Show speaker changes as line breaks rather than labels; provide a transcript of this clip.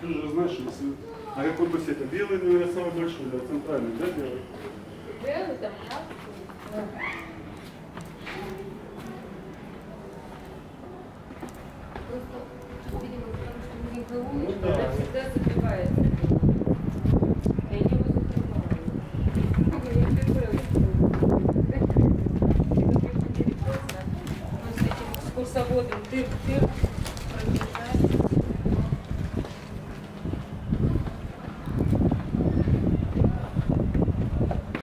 Ты же знаешь, если... А какой бы это белый, наверное, самый большой, да, центральный, да, белый?
Белый, там, да. Просто, видимо, потому что у них всегда забивается. Я его закрываю. С этим экскурсоводом тыр-тыр.